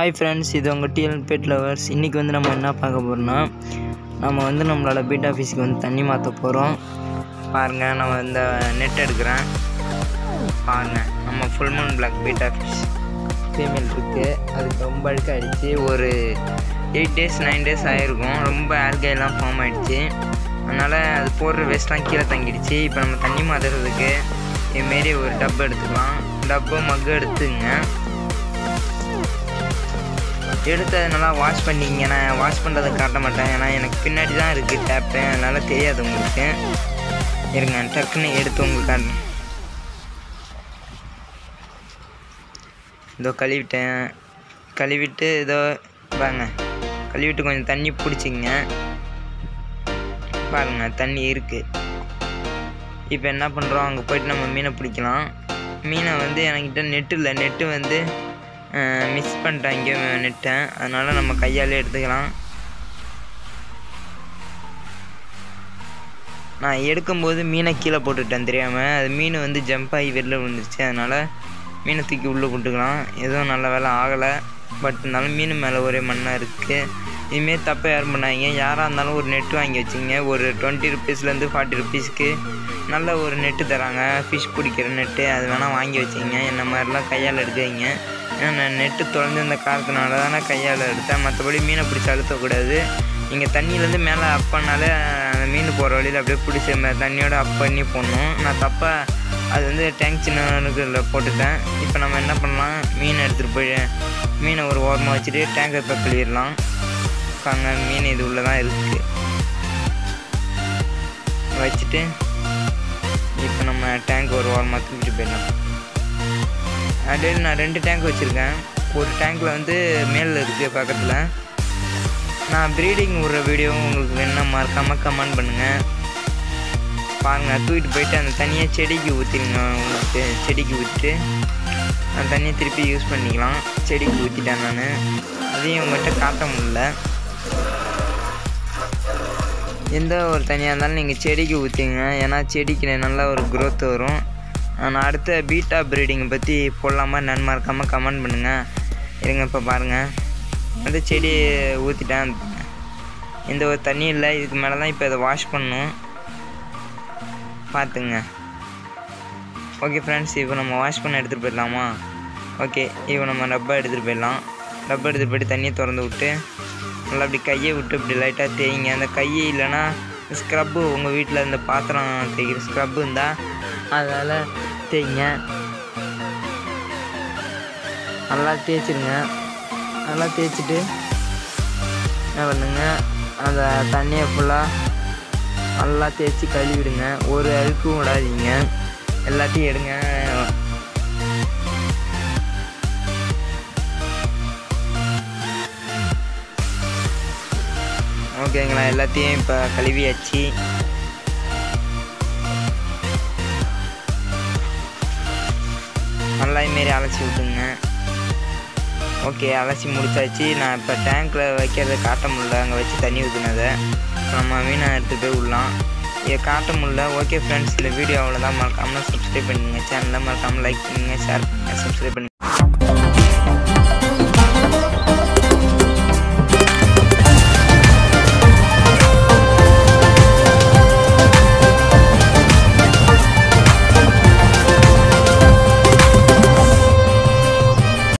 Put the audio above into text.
Hi friends இது உங்கள் TL bed lovers இன்றைக்கி வந்து நம்ம என்ன பார்க்க போகிறோம்னா நம்ம வந்து நம்மளோட பீட் ஆஃபீஸ்க்கு வந்து தண்ணி மாற்ற போகிறோம் பாருங்கள் நம்ம இந்த நெட் எடுக்கிறேன். பாருங்கள் நம்ம full moon black beat office female இருக்குது அதுக்கு ரொம்ப அழுக்காயிடுச்சு ஒரு எயிட் டேஸ் நைன் டேஸ் ஆகிருக்கும் ரொம்ப ஆல்கைலாம் ஃபார்ம் ஆகிடுச்சு அதனால் அது போடுற வேஸ்ட்லாம் கீழே தங்கிடுச்சு. இப்போ நம்ம தண்ணி மாற்றுறதுக்கு இதுமாரி ஒரு டப்பு எடுத்துக்கலாம். டப்பு மக்கு எடுத்துங்க. எடுத்து அதை நல்லா வாஷ் பண்ணிங்க. நான் வாஷ் பண்ணுறதை காட்ட மாட்டேன். ஏன்னா எனக்கு பின்னாடி தான் இருக்குது டேப்பு அதனால் தெரியாது உங்களுக்கு. இருங்க டக்குன்னு எடுத்து உங்களுக்கு காட்டுறேன் இதோ கழுவிட்டேன். கழுவிட்டு இதோ பாருங்க. கழுவிட்டு கொஞ்சம் தண்ணி பிடிச்சிங்க. பாருங்க தண்ணி இருக்குது இப்போ என்ன பண்ணுறோம் அங்கே போயிட்டு நம்ம மீனை பிடிக்கலாம். மீனை வந்து என்கிட்ட நெட்டு இல்லை. நெட்டு வந்து மிஸ் பண்ணிட்டேன் இங்கே நிட்டேன் அதனால் நம்ம கையாலே எடுத்துக்கலாம். நான் எடுக்கும்போது மீனை கீழே போட்டுட்டேன் தெரியாமல் அது மீன் வந்து ஜம்ப் ஆகி வெளில விழுந்துருச்சு. அதனால் மீனை தூக்கி உள்ளே போட்டுக்கலாம். எதுவும் நல்ல வேலை ஆகலை. பட் இருந்தாலும் மீன் மேலே ஒரே மண்ணாக இருக்குது இதுமாரி தப்பை யாரும் பண்ணாங்க? யாராக இருந்தாலும் ஒரு நெட் வாங்கி வச்சுங்க. ஒரு டுவெண்ட்டி ருபீஸ்லேருந்து ஃபார்ட்டி ருபீஸ்க்கு நல்ல ஒரு நெட்டு தராங்க. ஃபிஷ் பிடிக்கிற நெட்டு அது வேணால் வாங்கி வச்சுங்க. என்ன மாதிரிலாம் கையால் எடுக்காதீங்க ஏன்னா நான் நெட்டு தொலைஞ்சு அந்த காரணத்தினால தானே கையால் எடுத்தேன். மற்றபடி மீனை பிடிச்சி அழுத்தக்கூடாது நீங்கள் தண்ணியிலேருந்து மேலே அப் பண்ணாலே அந்த மீன் போகிற வழியில் அப்படியே பிடிச்ச தண்ணியோடு அப் பண்ணி போடணும். நான் தப்பாக அது வந்து டேங்க் சின்னனுக்குள்ள போட்டுட்டேன். இப்போ நம்ம என்ன பண்ணலாம்? மீன் எடுத்துகிட்டு போய் மீனை ஒரு ஓரமாக வச்சுட்டு டேங்கர் இப்போ கழுவிடலாம் பாங்க மீன் இது உள்ளே தான் இருக்குது வச்சுட்டு இப்போ நம்ம டேங்க் ஒரு ஓரமாக தூக்கிட்டு போயிடலாம். அப்படியே நான் ரெண்டு டேங்க் வச்சுருக்கேன். ஒரு டேங்க்கில் வந்து மேலில் இருக்குது பக்கத்தில். நான் ப்ரீடிங் விடுற வீடியோவும் உங்களுக்கு வேணும்னா மறக்காமல் கமெண்ட் பண்ணுங்கள் பாருங்கள் தூக்கிட்டு போயிட்டு அந்த தண்ணியை செடிக்கு ஊற்றிடுங்க உங்களுக்கு செடிக்கு ஊற்றிட்டு அந்த தண்ணியை திருப்பி யூஸ் பண்ணிக்கலாம். செடிக்கு ஊற்றிட்டேன் நான். அதையும் உங்கள்கிட்ட காட்ட முடில எந்த ஒரு தனியாக இருந்தாலும் நீங்கள் செடிக்கு ஊற்றிங்க ஏன்னா செடிக்கு நல்ல ஒரு க்ரோத் வரும். நான் அடுத்த பீட்டா ப்ரீடிங்கை பற்றி போடலாமா நன் மறக்காமல் கமெண்ட் பண்ணுங்கள் இருங்க இப்போ பாருங்கள் அந்த செடி ஊற்றிட்டேன் எந்த ஒரு தண்ணி இல்லை. இதுக்கு மேலே தான் இப்போ இதை வாஷ் பண்ணணும். பார்த்துங்க ஓகே ஃப்ரெண்ட்ஸ் இப்போ நம்ம வாஷ் பண்ண எடுத்துகிட்டு போயிடலாமா? ஓகே இப்போ நம்ம ரப்பை எடுத்துகிட்டு போயிடலாம். ரப்பை எடுத்துகிட்டு போயிட்டு தண்ணியை திறந்து விட்டு நல்லா அப்படி கையை விட்டு இப்படி லைட்டாக தேய்ங்க. அந்த கையை இல்லைன்னா ஸ்க்ரப்பு உங்கள் வீட்டில் இந்த பாத்திரம் தேய்க்கிற ஸ்க்ரப்பு இருந்தால் அதனால் தேய்ங்க. நல்லா தேய்ச்சிருங்க. நல்லா தேய்ச்சிட்டு என்ன பண்ணுங்க? அந்த தண்ணியை ஃபுல்லாக நல்லா தேய்ச்சி கழுவிடுங்க. ஒரு அழுக்கும் விடாதீங்க. எல்லாத்தையும் எடுங்க. ஓகேங்களா எல்லாத்தையும் இப்போ கழுவியாச்சு நல்லா இதுமாரி அலசி விட்டுங்க ஓகே அலசி முடிச்சாச்சு. நான் இப்போ டேங்க்கில் வைக்கிறத காட்ட முடில அங்கே வச்சு தண்ணி ஊற்றுனதை நம்ம மீனை எடுத்துகிட்டு போய் விடலாம். இதை காட்ட முடில ஓகே ஃப்ரெண்ட்ஸ் இந்த வீடியோ அவ்வளோதான் மறக்காமல் சப்ஸ்கிரைப் பண்ணுங்கள் சேனலில் மறக்காமல் லைக் பண்ணுங்கள் ஷேர் பண்ணுங்கள் சப்ஸ்கிரைப் பண்ணுங்கள்